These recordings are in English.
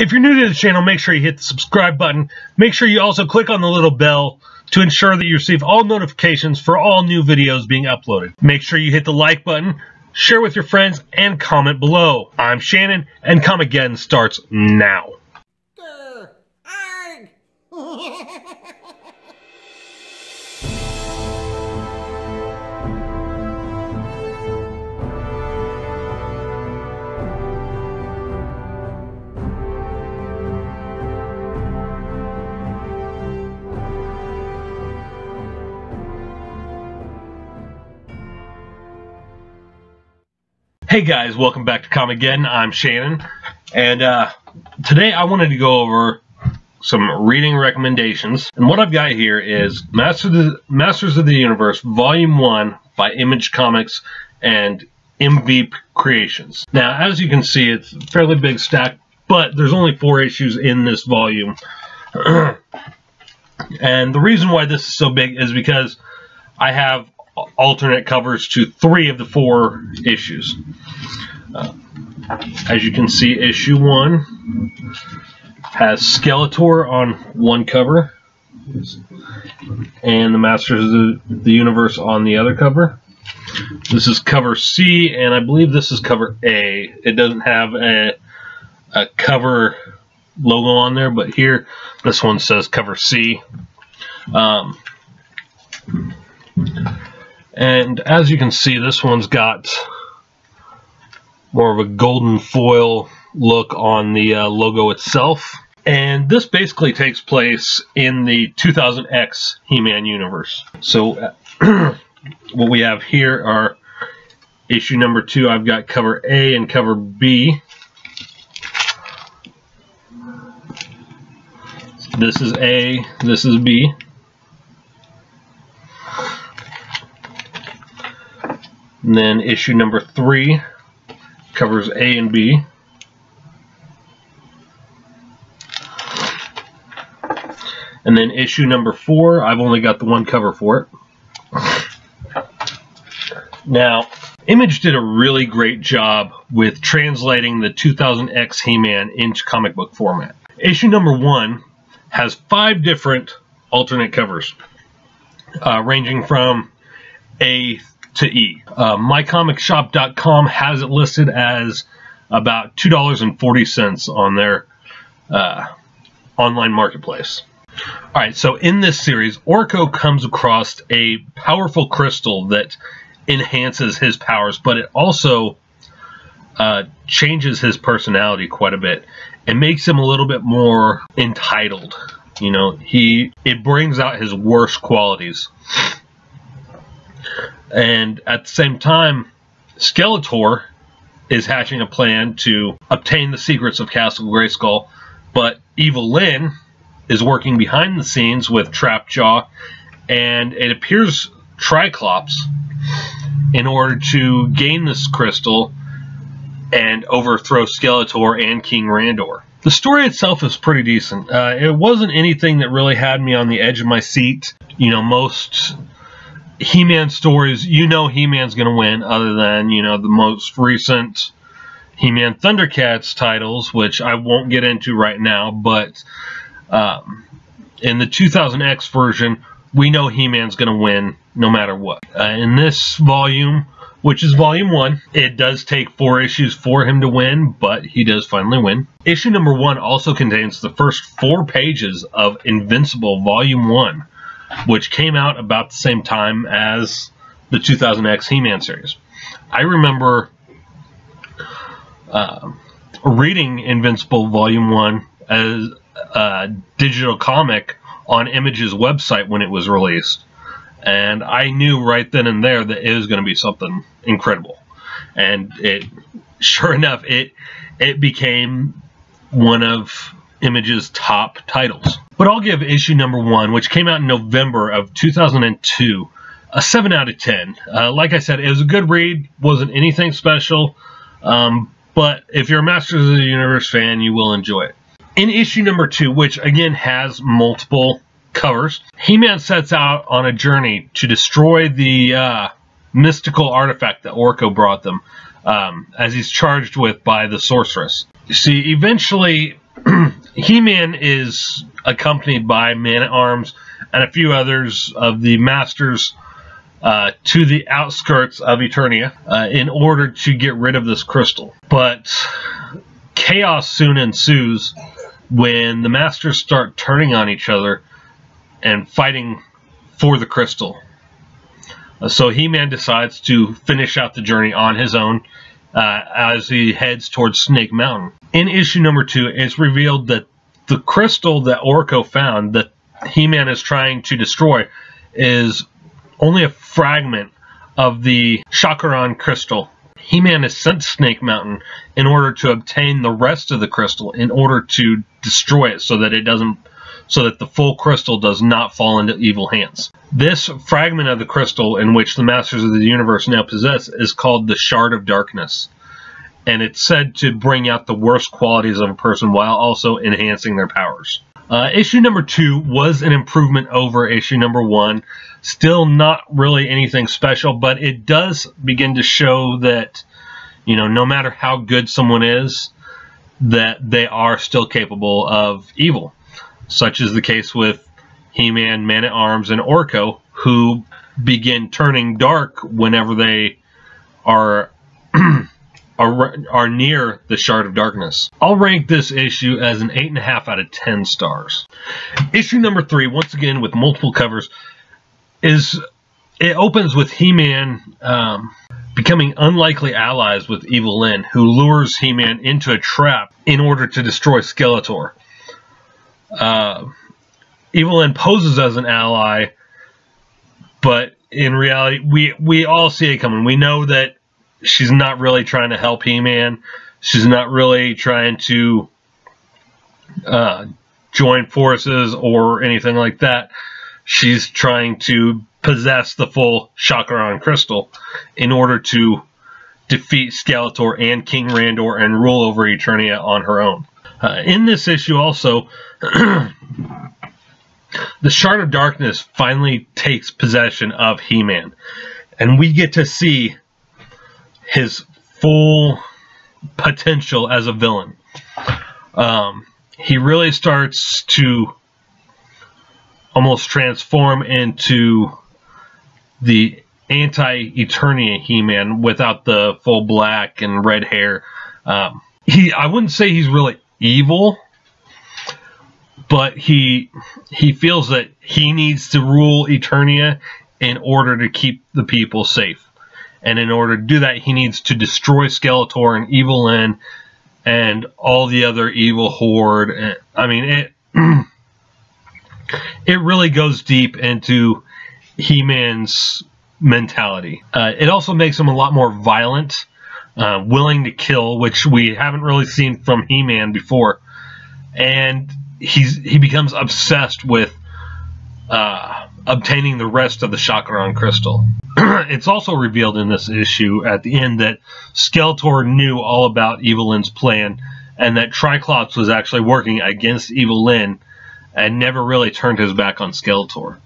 If you're new to the channel, make sure you hit the subscribe button. Make sure you also click on the little bell to ensure that you receive all notifications for all new videos being uploaded. Make sure you hit the like button, share with your friends, and comment below. I'm Shannon, and Come Again starts now. Hey guys, welcome back to Come Again. I'm Shannon, and uh, today I wanted to go over some reading recommendations. And what I've got here is Masters of the, Masters of the Universe Volume 1 by Image Comics and MV Creations. Now, as you can see, it's a fairly big stack, but there's only four issues in this volume. and the reason why this is so big is because I have alternate covers to three of the four issues. Uh, as you can see, issue one has Skeletor on one cover and the Masters of the, the Universe on the other cover. This is cover C, and I believe this is cover A. It doesn't have a, a cover logo on there, but here this one says cover C. Um, and as you can see, this one's got more of a golden foil look on the uh, logo itself. And this basically takes place in the 2000X He-Man universe. So what we have here are issue number two. I've got cover A and cover B. This is A, this is B. And then issue number three covers A and B. And then issue number four, I've only got the one cover for it. Now, Image did a really great job with translating the 2000X He-Man into comic book format. Issue number one has five different alternate covers, uh, ranging from A to E. Uh, MyComicShop.com has it listed as about $2.40 on their uh, online marketplace. All right, so in this series, Orko comes across a powerful crystal that enhances his powers, but it also uh, changes his personality quite a bit and makes him a little bit more entitled. You know, he it brings out his worst qualities. And at the same time, Skeletor is hatching a plan to obtain the secrets of Castle Grayskull, but Evil Lyn is working behind the scenes with Trapjaw, and it appears Triclops in order to gain this crystal and overthrow Skeletor and King Randor. The story itself is pretty decent. Uh, it wasn't anything that really had me on the edge of my seat. You know, most he-Man stories, you know He-Man's going to win, other than you know the most recent He-Man Thundercats titles, which I won't get into right now. But um, in the 2000X version, we know He-Man's going to win no matter what. Uh, in this volume, which is volume one, it does take four issues for him to win, but he does finally win. Issue number one also contains the first four pages of Invincible Volume One which came out about the same time as the 2000X He-Man series. I remember uh, reading Invincible Volume 1 as a digital comic on Image's website when it was released. And I knew right then and there that it was going to be something incredible. And it, sure enough, it it became one of Image's top titles. But I'll give issue number one, which came out in November of 2002, a 7 out of 10. Uh, like I said, it was a good read, wasn't anything special, um, but if you're a Masters of the Universe fan, you will enjoy it. In issue number two, which again has multiple covers, He-Man sets out on a journey to destroy the uh, mystical artifact that Orko brought them, um, as he's charged with by the sorceress. You see, eventually He-Man is accompanied by Man-at-Arms and a few others of the Masters uh, to the outskirts of Eternia uh, in order to get rid of this crystal. But chaos soon ensues when the Masters start turning on each other and fighting for the crystal. Uh, so He-Man decides to finish out the journey on his own uh, as he heads towards Snake Mountain. In issue number two, it's revealed that the crystal that Orko found that He-Man is trying to destroy is only a fragment of the Chakron crystal. He-Man is sent Snake Mountain in order to obtain the rest of the crystal in order to destroy it so that it doesn't so that the full crystal does not fall into evil hands. This fragment of the crystal in which the Masters of the Universe now possess is called the Shard of Darkness. And it's said to bring out the worst qualities of a person while also enhancing their powers. Uh, issue number two was an improvement over issue number one. Still not really anything special, but it does begin to show that, you know, no matter how good someone is, that they are still capable of evil such is the case with He-Man, Man-at-Arms, and Orko, who begin turning dark whenever they are are, are near the Shard of Darkness. I'll rank this issue as an 8.5 out of 10 stars. Issue number 3, once again with multiple covers, is it opens with He-Man um, becoming unlikely allies with Evil-Lyn, who lures He-Man into a trap in order to destroy Skeletor uh, Evil-Lyn poses as an ally, but in reality, we we all see it coming. We know that she's not really trying to help He-Man. She's not really trying to uh, join forces or anything like that. She's trying to possess the full Chakron crystal in order to defeat Skeletor and King Randor and rule over Eternia on her own. Uh, in this issue also, the Shard of Darkness finally takes possession of He-Man. And we get to see his full potential as a villain. Um, he really starts to almost transform into the anti-Eternia He-Man without the full black and red hair. Um, he, I wouldn't say he's really evil, but he he feels that he needs to rule Eternia in order to keep the people safe. And in order to do that, he needs to destroy Skeletor and Evil-Lyn and all the other evil horde. I mean, it it really goes deep into He-Man's mentality. Uh, it also makes him a lot more violent, uh, willing to kill, which we haven't really seen from He-Man before. And he's he becomes obsessed with uh, obtaining the rest of the Chakron crystal. it's also revealed in this issue at the end that Skeletor knew all about Evil-Lyn's plan and that Triclops was actually working against Evil-Lyn and never really turned his back on Skeletor.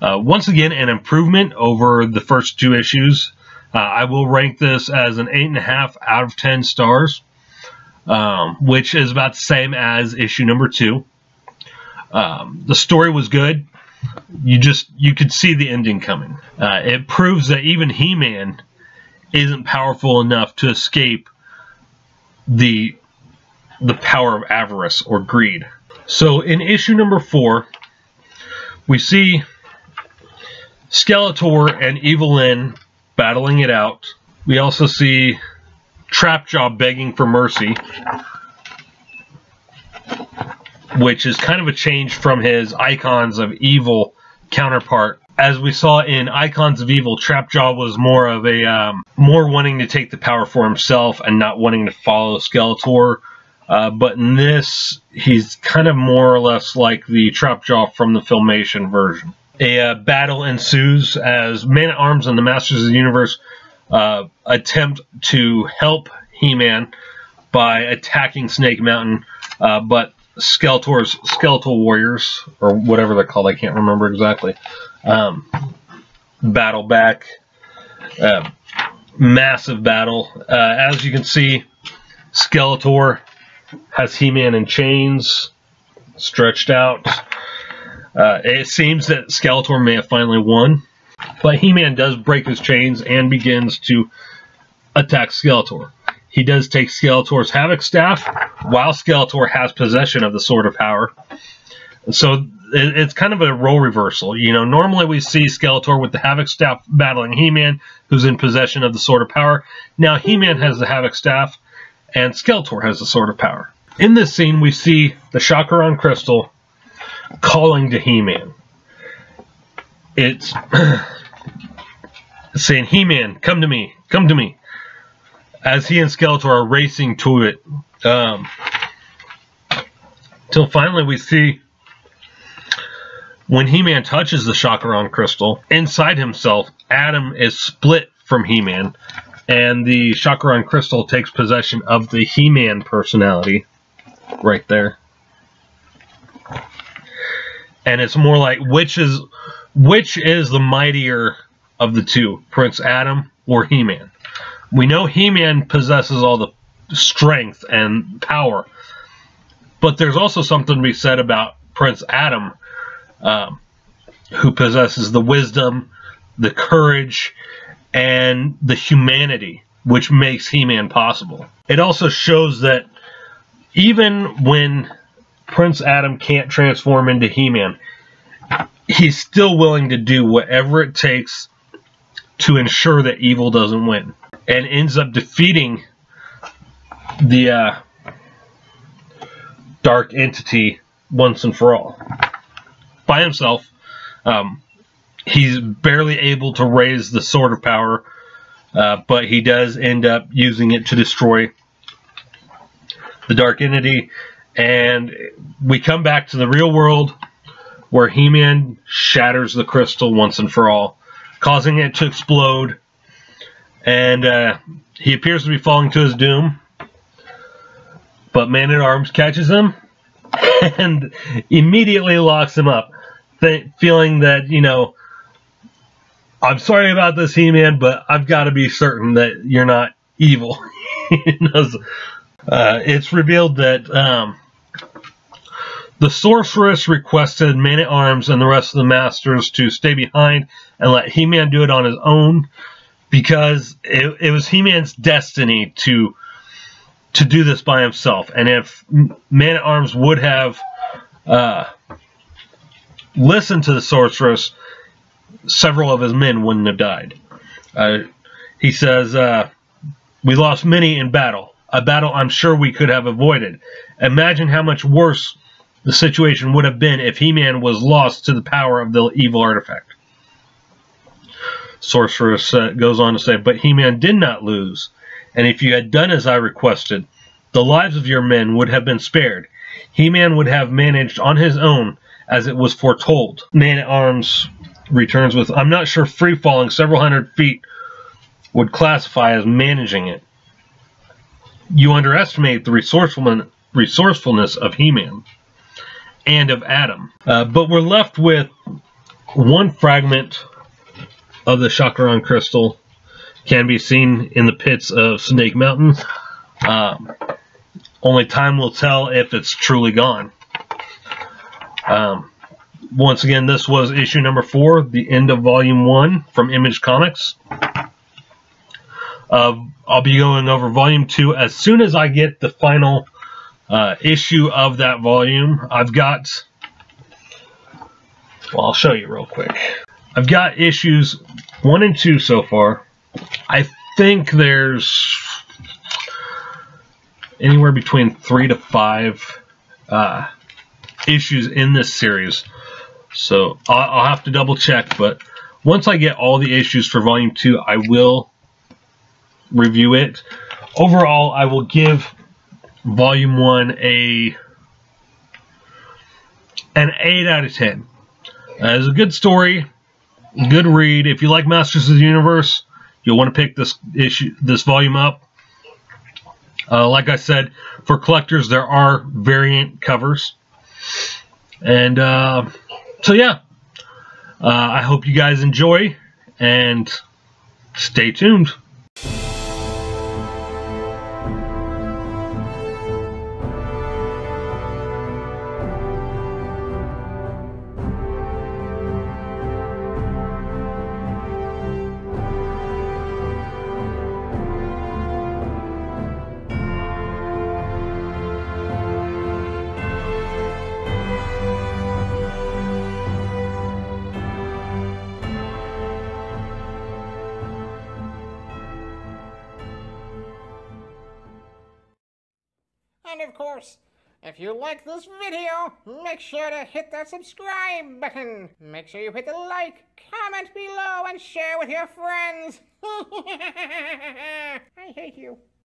Uh, once again, an improvement over the first two issues. Uh, I will rank this as an 8.5 out of 10 stars um, which is about the same as issue number two. Um, the story was good. You just you could see the ending coming. Uh, it proves that even He-Man isn't powerful enough to escape the the power of avarice or greed. So in issue number four, we see Skeletor and Evil-Lyn battling it out. We also see Trapjaw begging for mercy, which is kind of a change from his Icons of Evil counterpart. As we saw in Icons of Evil, Trapjaw was more of a um, more wanting to take the power for himself and not wanting to follow Skeletor. Uh, but in this, he's kind of more or less like the Trapjaw from the Filmation version. A uh, battle ensues as Man at Arms and the Masters of the Universe uh, attempt to help He-Man by attacking Snake Mountain, uh, but Skeletor's skeletal warriors, or whatever they're called, I can't remember exactly, um, battle back. Uh, massive battle. Uh, as you can see, Skeletor has He-Man in chains, stretched out. Uh, it seems that Skeletor may have finally won, but He-Man does break his chains and begins to attack Skeletor. He does take Skeletor's Havoc Staff while Skeletor has possession of the Sword of Power. So it's kind of a role reversal. You know, normally we see Skeletor with the Havoc Staff battling He-Man, who's in possession of the Sword of Power. Now He-Man has the Havoc Staff, and Skeletor has the Sword of Power. In this scene, we see the Shakaran Crystal calling to He-Man. It's saying, He-Man, come to me, come to me. As he and Skeletor are racing to it. Um, till finally we see when He-Man touches the Shakaran crystal, inside himself, Adam is split from He-Man, and the Shakaran crystal takes possession of the He-Man personality right there. And it's more like which is which is the mightier of the two, Prince Adam or He-Man. We know He-Man possesses all the strength and power, but there's also something to be said about Prince Adam, um, who possesses the wisdom, the courage, and the humanity which makes He-Man possible. It also shows that even when Prince Adam can't transform into He-Man, he's still willing to do whatever it takes to ensure that evil doesn't win, and ends up defeating the uh, dark entity once and for all by himself. Um, he's barely able to raise the sword of power, uh, but he does end up using it to destroy the dark entity. And we come back to the real world where He-Man shatters the crystal once and for all, causing it to explode. And uh, he appears to be falling to his doom. But Man-at-Arms catches him and immediately locks him up, feeling that, you know, I'm sorry about this, He-Man, but I've got to be certain that you're not evil. uh, it's revealed that um, the sorceress requested Man-at-Arms and the rest of the Masters to stay behind and let He-Man do it on his own because it, it was He-Man's destiny to to do this by himself. And if Man-at-Arms would have uh, listened to the sorceress, several of his men wouldn't have died. Uh, he says, uh, We lost many in battle, a battle I'm sure we could have avoided. Imagine how much worse the situation would have been if He-Man was lost to the power of the evil artifact. Sorceress uh, goes on to say, But He-Man did not lose, and if you had done as I requested, the lives of your men would have been spared. He-Man would have managed on his own as it was foretold. Man-at-Arms returns with, I'm not sure free falling several hundred feet would classify as managing it. You underestimate the resourcefulness of He-Man and of Adam. Uh, but we're left with one fragment of the Shakaran crystal can be seen in the pits of Snake Mountain. Um, only time will tell if it's truly gone. Um, once again, this was issue number four, the end of volume one from Image Comics. Uh, I'll be going over volume two as soon as I get the final uh, issue of that volume. I've got, well, I'll show you real quick. I've got issues one and two so far. I think there's anywhere between three to five uh, issues in this series. So I'll, I'll have to double check, but once I get all the issues for Volume 2, I will review it. Overall, I will give Volume 1 a an 8 out of 10. Uh, it's a good story, good read. If you like Masters of the Universe, you'll want to pick this issue, this volume up. Uh, like I said, for collectors, there are variant covers. And uh, so, yeah, uh, I hope you guys enjoy and stay tuned. And of course, if you like this video, make sure to hit that subscribe button. Make sure you hit the like, comment below, and share with your friends. I hate you.